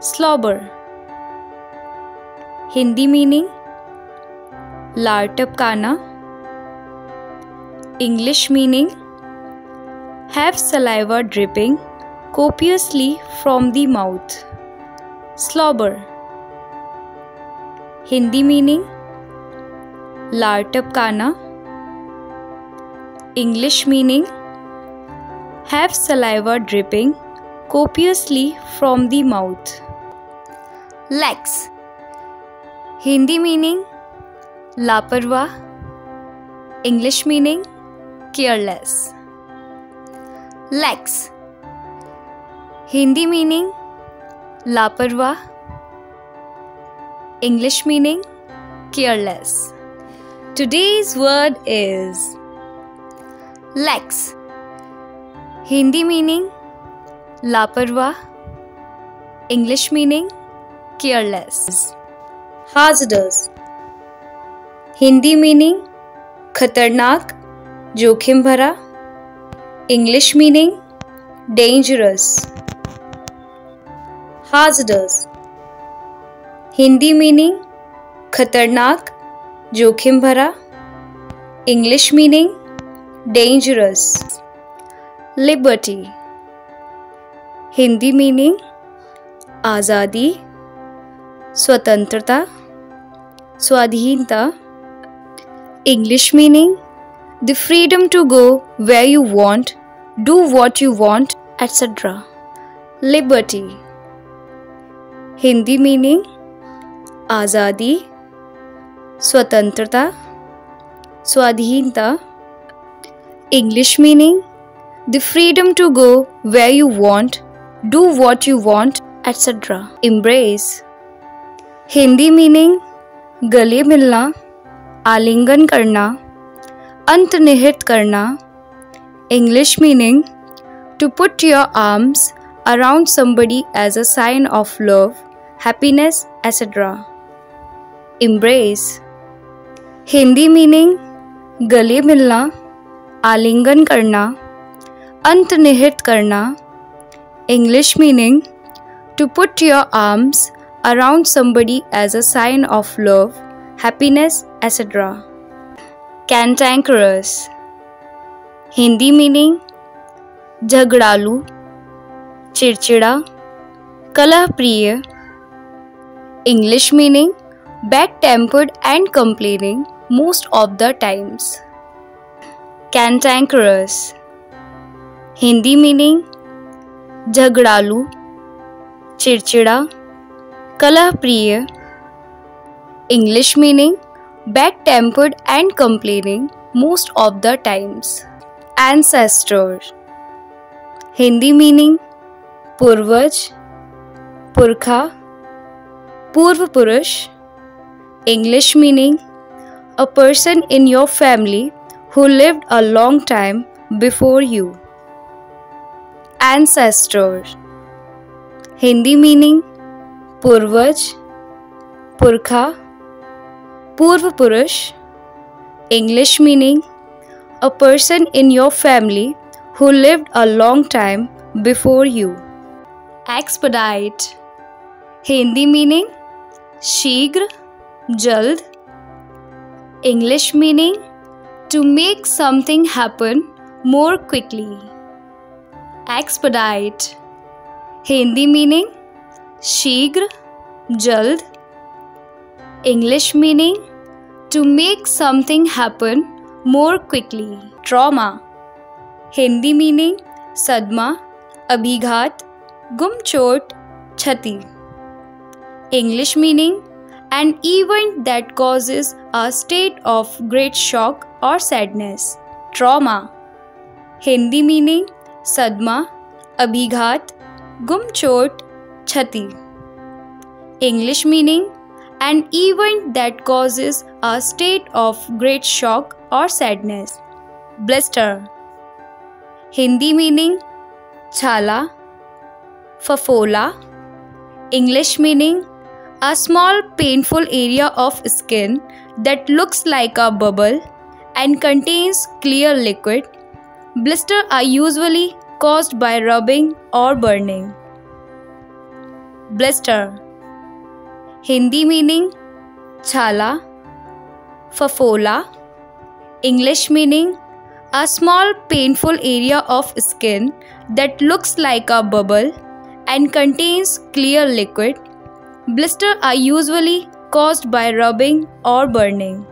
slobber Hindi meaning लार टपकाना English meaning have saliva dripping copiously from the mouth slobber Hindi meaning लार टपकाना English meaning have saliva dripping copiously from the mouth. lax. Hindi meaning laparwa. English meaning careless. Lax. Hindi meaning laparwa. English meaning careless. Today's word is lax. Hindi meaning laparwa. English meaning careless हाजडस Hindi meaning खतरनाक जोखिम भरा English meaning dangerous हाजडस Hindi meaning खतरनाक जोखिम भरा English meaning dangerous liberty Hindi meaning आज़ादी स्वतंत्रता स्वाधीनता English meaning the freedom to go way you want do what you want etcetera liberty Hindi meaning आज़ादी स्वतंत्रता स्वाधीनता English meaning the freedom to go where you want, do what you want, etc. Embrace Hindi meaning, गले मिलना, आलिंगन करना अंतनिहित करना। English meaning to put your arms around somebody as a sign of love happiness etcetera embrace Hindi meaning, गले मिलना, आलिंगन करना अंतनिहित करना। English meaning to put your arms around somebody as a sign of love happiness etcetera cantankerous Hindi meaning झगड़ालू चिड़चिड़ा कलह प्रिय English meaning bad tempered and complaining most of the times cantankerous Hindi meaning झगड़ालू चिड़चिड़ा Kala Priya English meaning bad tempered and complaining most of the times. Ancestor Hindi meaning Purvaj, Purkha, Purva Purush. English meaning a person in your family who lived a long time before you. Ancestor Hindi meaning पूर्वज पुरखा पूर्व पुरुष English meaning a person in your family who lived a long time before you. Expedite Hindi meaning शीघ्र जल्द English meaning to make something happen more quickly एक्सपडाइट Hindi meaning शीघ्र, जल्द English meaning to make something happen more quickly trauma Hindi meaning सदमा अभिघात गुम चोट क्षति English meaning an event that causes a state of great shock or sadness. Trauma. Hindi meaning सदमा अभिघात गुमचोट Chhati. English meaning an event that causes a state of great shock or sadness. Blister. Hindi meaning chala, fafola. English meaning a small painful area of skin that looks like a bubble and contains clear liquid. Blisters are usually caused by rubbing or burning blister. Hindi meaning chala, fafola. English meaning a small painful area of skin that looks like a bubble and contains clear liquid. Blisters are usually caused by rubbing or burning.